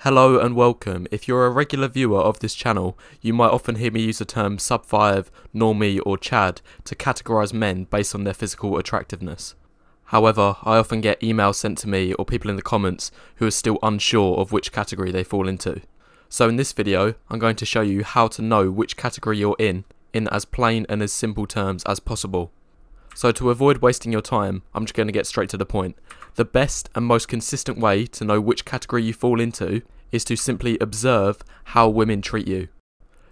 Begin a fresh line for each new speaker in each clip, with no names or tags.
Hello and welcome. If you're a regular viewer of this channel, you might often hear me use the term sub 5, normie, or Chad to categorise men based on their physical attractiveness. However, I often get emails sent to me or people in the comments who are still unsure of which category they fall into. So in this video, I'm going to show you how to know which category you're in, in as plain and as simple terms as possible. So to avoid wasting your time, I'm just going to get straight to the point. The best and most consistent way to know which category you fall into is to simply observe how women treat you.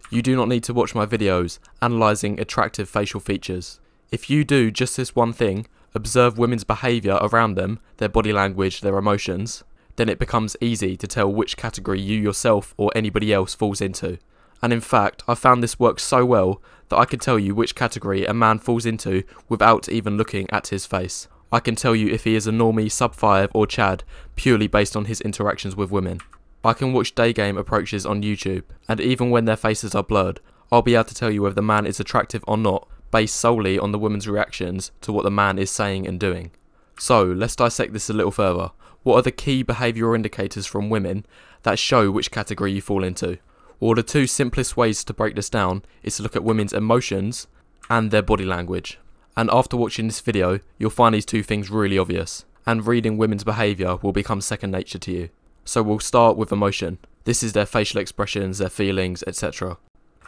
You do not need to watch my videos analysing attractive facial features. If you do just this one thing, observe women's behaviour around them, their body language, their emotions, then it becomes easy to tell which category you yourself or anybody else falls into. And in fact, I found this works so well that I can tell you which category a man falls into without even looking at his face. I can tell you if he is a normie, sub 5 or Chad purely based on his interactions with women. I can watch day game approaches on YouTube, and even when their faces are blurred, I'll be able to tell you whether the man is attractive or not based solely on the woman's reactions to what the man is saying and doing. So, let's dissect this a little further. What are the key behavioural indicators from women that show which category you fall into? Well, the two simplest ways to break this down is to look at women's emotions and their body language. And after watching this video, you'll find these two things really obvious, and reading women's behaviour will become second nature to you. So we'll start with emotion. This is their facial expressions, their feelings, etc.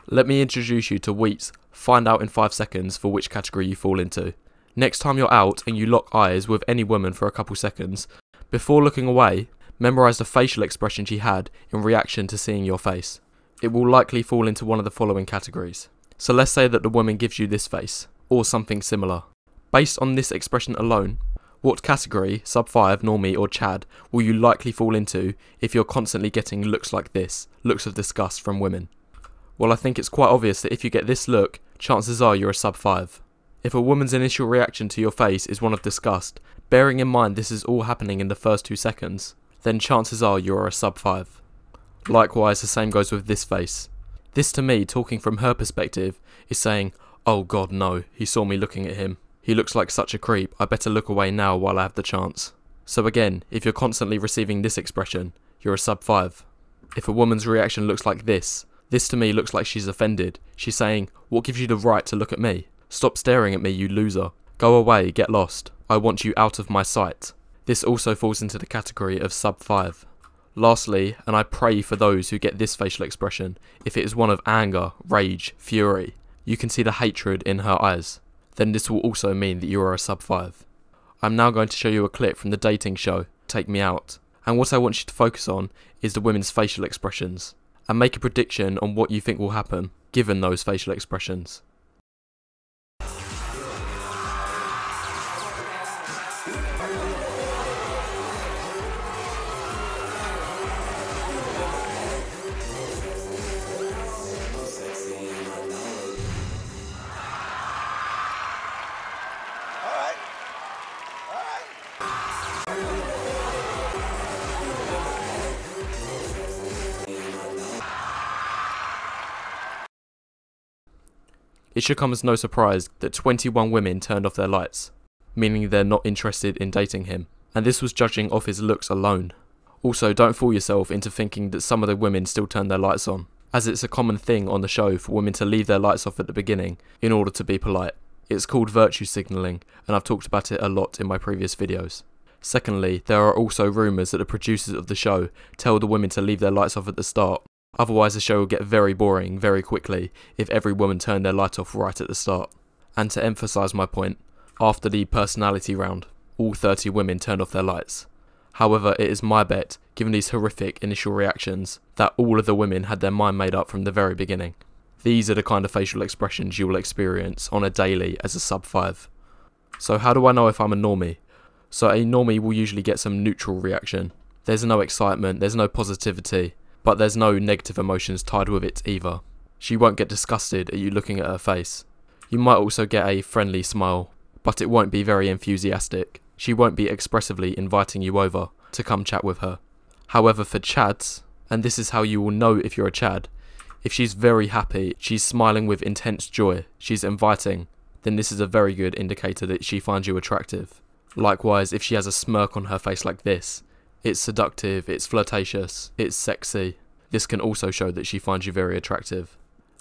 Let me introduce you to Wheats, find out in 5 seconds for which category you fall into. Next time you're out and you lock eyes with any woman for a couple seconds, before looking away, memorise the facial expression she had in reaction to seeing your face it will likely fall into one of the following categories. So let's say that the woman gives you this face, or something similar. Based on this expression alone, what category, sub 5, normie or chad, will you likely fall into if you're constantly getting looks like this, looks of disgust from women? Well, I think it's quite obvious that if you get this look, chances are you're a sub 5. If a woman's initial reaction to your face is one of disgust, bearing in mind this is all happening in the first two seconds, then chances are you are a sub 5. Likewise, the same goes with this face. This to me, talking from her perspective, is saying, Oh god no, he saw me looking at him. He looks like such a creep, I better look away now while I have the chance. So again, if you're constantly receiving this expression, you're a sub 5. If a woman's reaction looks like this, this to me looks like she's offended. She's saying, What gives you the right to look at me? Stop staring at me, you loser. Go away, get lost. I want you out of my sight. This also falls into the category of sub 5. Lastly, and I pray for those who get this facial expression, if it is one of anger, rage, fury, you can see the hatred in her eyes, then this will also mean that you are a sub 5. I'm now going to show you a clip from the dating show, Take Me Out, and what I want you to focus on is the women's facial expressions, and make a prediction on what you think will happen given those facial expressions. It should come as no surprise that 21 women turned off their lights, meaning they're not interested in dating him, and this was judging off his looks alone. Also, don't fool yourself into thinking that some of the women still turn their lights on, as it's a common thing on the show for women to leave their lights off at the beginning in order to be polite. It's called virtue signalling, and I've talked about it a lot in my previous videos. Secondly, there are also rumours that the producers of the show tell the women to leave their lights off at the start Otherwise, the show would get very boring very quickly if every woman turned their light off right at the start. And to emphasise my point, after the personality round, all 30 women turned off their lights. However, it is my bet, given these horrific initial reactions, that all of the women had their mind made up from the very beginning. These are the kind of facial expressions you will experience on a daily as a sub 5. So how do I know if I'm a normie? So a normie will usually get some neutral reaction. There's no excitement, there's no positivity, but there's no negative emotions tied with it either. She won't get disgusted at you looking at her face. You might also get a friendly smile, but it won't be very enthusiastic. She won't be expressively inviting you over to come chat with her. However, for Chads, and this is how you will know if you're a Chad, if she's very happy, she's smiling with intense joy, she's inviting, then this is a very good indicator that she finds you attractive. Likewise, if she has a smirk on her face like this, It's seductive, it's flirtatious, it's sexy. This can also show that she finds you very attractive.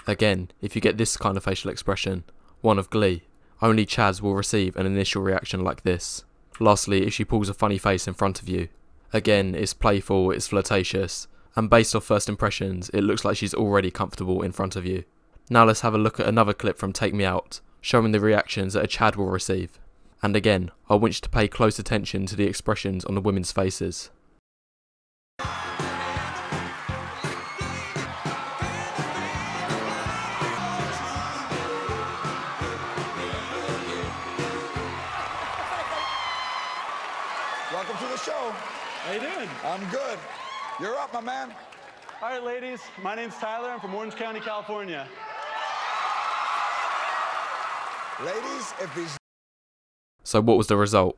Again, if you get this kind of facial expression, one of glee, only Chads will receive an initial reaction like this. Lastly, if she pulls a funny face in front of you, again, it's playful, it's flirtatious, and based off first impressions, it looks like she's already comfortable in front of you. Now let's have a look at another clip from Take Me Out, showing the reactions that a Chad will receive. And again, I want you to pay close attention to the expressions on the women's faces.
Welcome to the show.
How you doing?
I'm good. You're up, my man.
All right, ladies. My name's Tyler. I'm from Orange County, California.
Ladies, if these
So what was the result?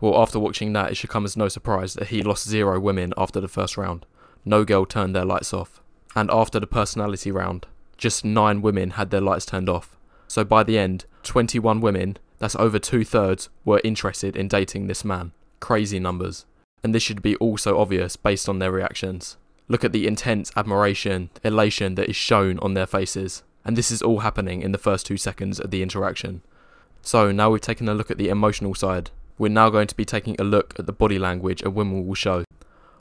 Well, after watching that, it should come as no surprise that he lost zero women after the first round. No girl turned their lights off. And after the personality round, just nine women had their lights turned off. So by the end, 21 women, that's over two thirds, were interested in dating this man. Crazy numbers. And this should be also obvious based on their reactions. Look at the intense admiration, elation that is shown on their faces. And this is all happening in the first two seconds of the interaction. So now we've taken a look at the emotional side. We're now going to be taking a look at the body language a women will show.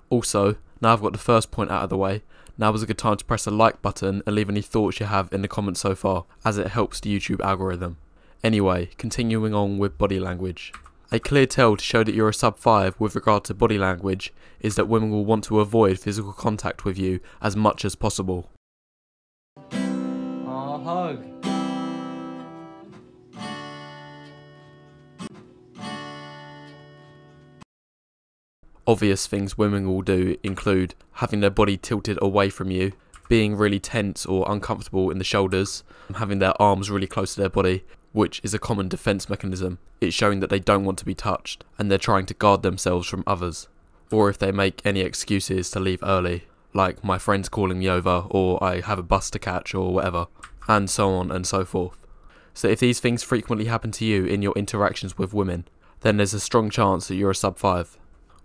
Also, now I've got the first point out of the way, now is a good time to press the like button and leave any thoughts you have in the comments so far, as it helps the YouTube algorithm. Anyway, continuing on with body language. A clear tell to show that you're a sub 5 with regard to body language is that women will want to avoid physical contact with you as much as possible.
Aw, hug.
Obvious things women will do include having their body tilted away from you, being really tense or uncomfortable in the shoulders, having their arms really close to their body, which is a common defense mechanism. It's showing that they don't want to be touched and they're trying to guard themselves from others. Or if they make any excuses to leave early, like my friend's calling me over or I have a bus to catch or whatever, and so on and so forth. So if these things frequently happen to you in your interactions with women, then there's a strong chance that you're a sub 5.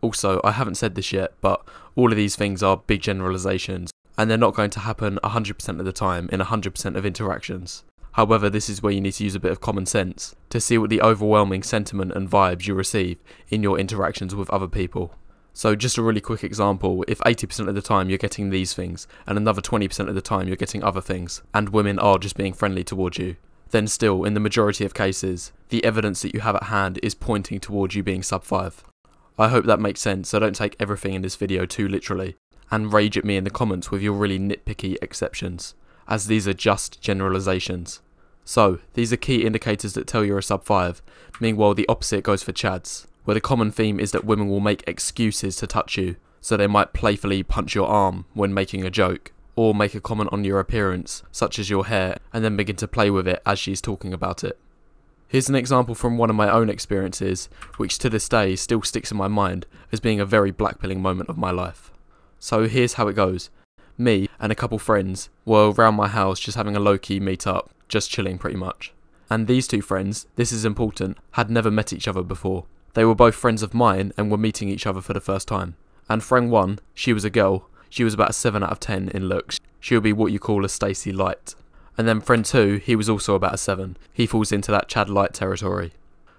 Also, I haven't said this yet, but all of these things are big generalizations, and they're not going to happen 100% of the time in 100% of interactions. However, this is where you need to use a bit of common sense to see what the overwhelming sentiment and vibes you receive in your interactions with other people. So, just a really quick example if 80% of the time you're getting these things, and another 20% of the time you're getting other things, and women are just being friendly towards you, then still, in the majority of cases, the evidence that you have at hand is pointing towards you being sub 5. I hope that makes sense, so don't take everything in this video too literally, and rage at me in the comments with your really nitpicky exceptions, as these are just generalizations. So, these are key indicators that tell you're a sub 5, meanwhile the opposite goes for chads, where the common theme is that women will make excuses to touch you, so they might playfully punch your arm when making a joke, or make a comment on your appearance, such as your hair, and then begin to play with it as she's talking about it. Here's an example from one of my own experiences, which to this day still sticks in my mind as being a very blackpilling moment of my life. So here's how it goes. Me and a couple friends were around my house just having a low key meet up, just chilling pretty much. And these two friends, this is important, had never met each other before. They were both friends of mine and were meeting each other for the first time. And friend 1, she was a girl, she was about a 7 out of 10 in looks. She would be what you call a Stacy Light. And then friend 2, he was also about a 7. He falls into that Chad Light territory.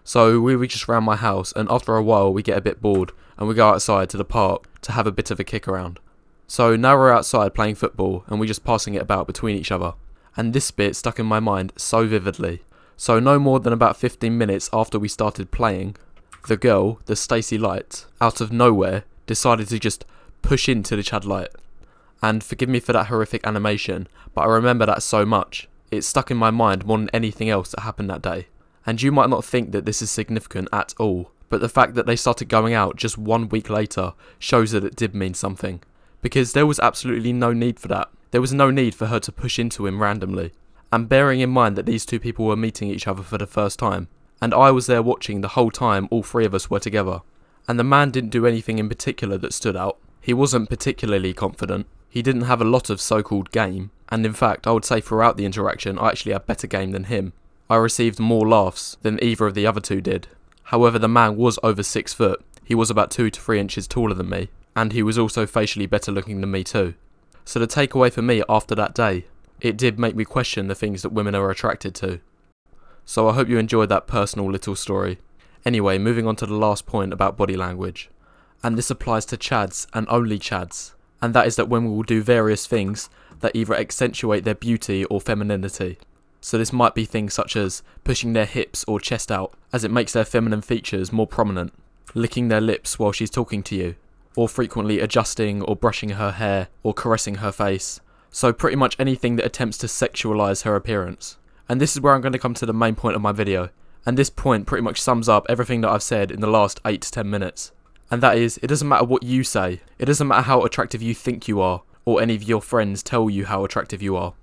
So we were just around my house, and after a while, we get a bit bored and we go outside to the park to have a bit of a kick around. So now we're outside playing football and we're just passing it about between each other. And this bit stuck in my mind so vividly. So no more than about 15 minutes after we started playing, the girl, the Stacy Light, out of nowhere, decided to just push into the Chad Light. And forgive me for that horrific animation, but I remember that so much. It stuck in my mind more than anything else that happened that day. And you might not think that this is significant at all, but the fact that they started going out just one week later shows that it did mean something. Because there was absolutely no need for that. There was no need for her to push into him randomly. And bearing in mind that these two people were meeting each other for the first time, and I was there watching the whole time all three of us were together, and the man didn't do anything in particular that stood out. He wasn't particularly confident. He didn't have a lot of so called game, and in fact, I would say throughout the interaction, I actually had better game than him. I received more laughs than either of the other two did. However, the man was over 6 foot. he was about 2 to 3 inches taller than me, and he was also facially better looking than me too. So the takeaway for me after that day, it did make me question the things that women are attracted to. So I hope you enjoyed that personal little story. Anyway, moving on to the last point about body language. And this applies to chads and only chads. And that is that women will do various things that either accentuate their beauty or femininity. So this might be things such as pushing their hips or chest out as it makes their feminine features more prominent, licking their lips while she's talking to you, or frequently adjusting or brushing her hair or caressing her face. So pretty much anything that attempts to sexualize her appearance. And this is where I'm going to come to the main point of my video. And this point pretty much sums up everything that I've said in the last 8 to 10 minutes. And that is, it doesn't matter what you say, it doesn't matter how attractive you think you are, or any of your friends tell you how attractive you are.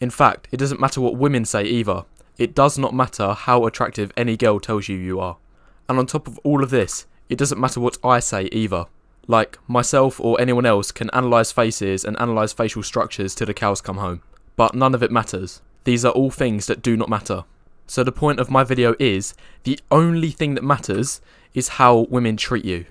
In fact, it doesn't matter what women say either. It does not matter how attractive any girl tells you you are. And on top of all of this, it doesn't matter what I say either. Like, myself or anyone else can analyse faces and analyse facial structures till the cows come home. But none of it matters. These are all things that do not matter. So the point of my video is, the only thing that matters is how women treat you.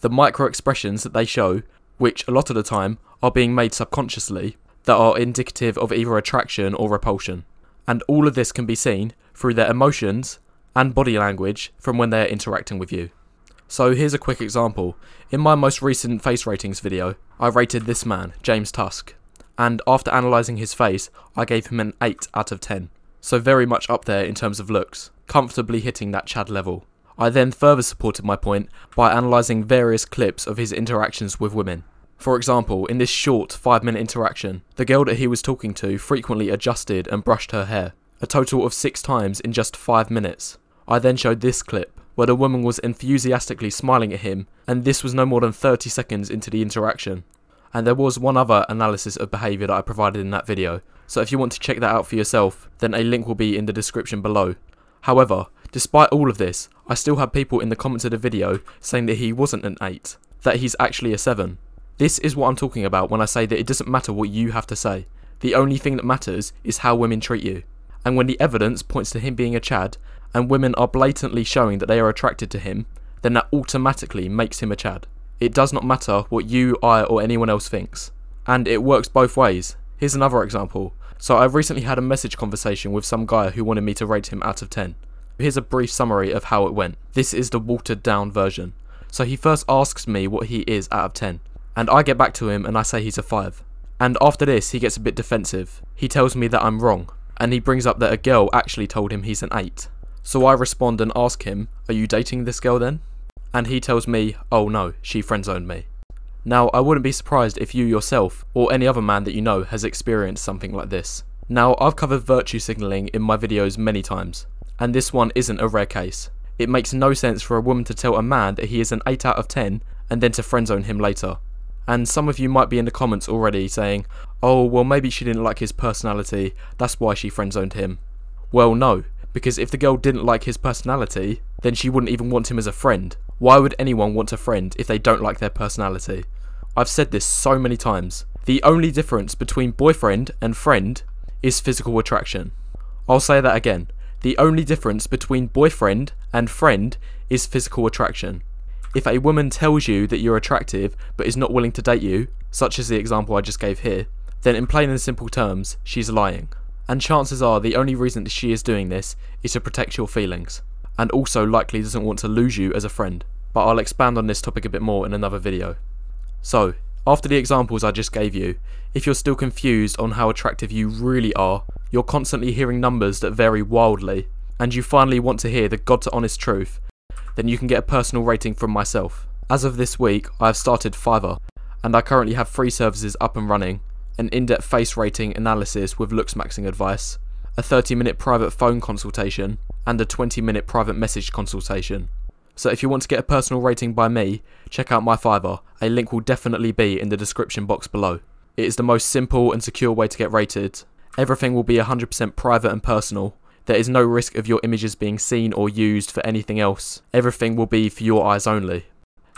The micro expressions that they show, which a lot of the time are being made subconsciously, that are indicative of either attraction or repulsion. And all of this can be seen through their emotions and body language from when they're interacting with you. So here's a quick example. In my most recent face ratings video, I rated this man, James Tusk, and after analysing his face, I gave him an 8 out of 10. So very much up there in terms of looks, comfortably hitting that Chad level. I then further supported my point by analysing various clips of his interactions with women. For example, in this short 5 minute interaction, the girl that he was talking to frequently adjusted and brushed her hair, a total of 6 times in just 5 minutes. I then showed this clip, where the woman was enthusiastically smiling at him, and this was no more than 30 seconds into the interaction. And there was one other analysis of behaviour that I provided in that video, so if you want to check that out for yourself, then a link will be in the description below. However, despite all of this, I still had people in the comments of the video saying that he wasn't an 8, that he's actually a 7. This is what I'm talking about when I say that it doesn't matter what you have to say. The only thing that matters is how women treat you. And when the evidence points to him being a Chad, and women are blatantly showing that they are attracted to him, then that automatically makes him a Chad. It does not matter what you, I, or anyone else thinks. And it works both ways. Here's another example. So I've recently had a message conversation with some guy who wanted me to rate him out of 10. Here's a brief summary of how it went. This is the watered down version. So he first asks me what he is out of 10 and I get back to him and I say he's a 5. And after this, he gets a bit defensive. He tells me that I'm wrong, and he brings up that a girl actually told him he's an 8. So I respond and ask him, Are you dating this girl then? And he tells me, Oh no, she friendzoned me. Now, I wouldn't be surprised if you yourself, or any other man that you know, has experienced something like this. Now, I've covered virtue signalling in my videos many times, and this one isn't a rare case. It makes no sense for a woman to tell a man that he is an 8 out of 10 and then to friendzone him later. And some of you might be in the comments already saying, oh, well, maybe she didn't like his personality, that's why she friendzoned him. Well, no, because if the girl didn't like his personality, then she wouldn't even want him as a friend. Why would anyone want a friend if they don't like their personality? I've said this so many times. The only difference between boyfriend and friend is physical attraction. I'll say that again. The only difference between boyfriend and friend is physical attraction. If a woman tells you that you're attractive but is not willing to date you, such as the example I just gave here, then in plain and simple terms, she's lying. And chances are the only reason that she is doing this is to protect your feelings, and also likely doesn't want to lose you as a friend. But I'll expand on this topic a bit more in another video. So, after the examples I just gave you, if you're still confused on how attractive you really are, you're constantly hearing numbers that vary wildly, and you finally want to hear the God to honest truth, then you can get a personal rating from myself. As of this week, I have started Fiverr, and I currently have three services up and running an in depth face rating analysis with looksmaxxing advice, a 30 minute private phone consultation, and a 20 minute private message consultation. So if you want to get a personal rating by me, check out my Fiverr. A link will definitely be in the description box below. It is the most simple and secure way to get rated. Everything will be 100% private and personal, there is no risk of your images being seen or used for anything else. Everything will be for your eyes only.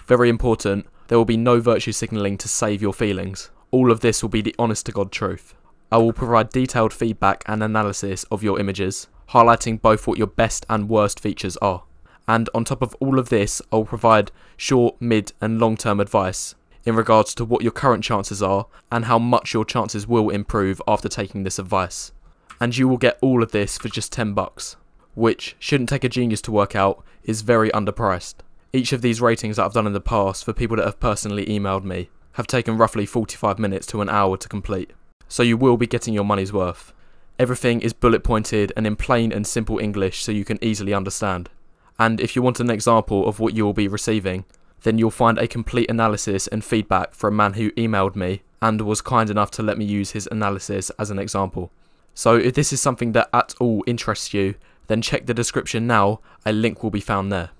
Very important, there will be no virtue signalling to save your feelings. All of this will be the honest to God truth. I will provide detailed feedback and analysis of your images, highlighting both what your best and worst features are. And on top of all of this, I'll provide short, mid, and long term advice in regards to what your current chances are and how much your chances will improve after taking this advice. And you will get all of this for just 10 bucks, which shouldn't take a genius to work out is very underpriced. Each of these ratings that I've done in the past for people that have personally emailed me have taken roughly 45 minutes to an hour to complete. So you will be getting your money's worth. Everything is bullet pointed and in plain and simple English so you can easily understand. And if you want an example of what you will be receiving, then you'll find a complete analysis and feedback from a man who emailed me and was kind enough to let me use his analysis as an example. So if this is something that at all interests you, then check the description now, a link will be found there.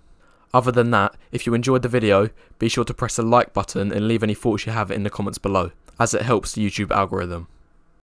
Other than that, if you enjoyed the video, be sure to press the like button and leave any thoughts you have in the comments below, as it helps the YouTube algorithm.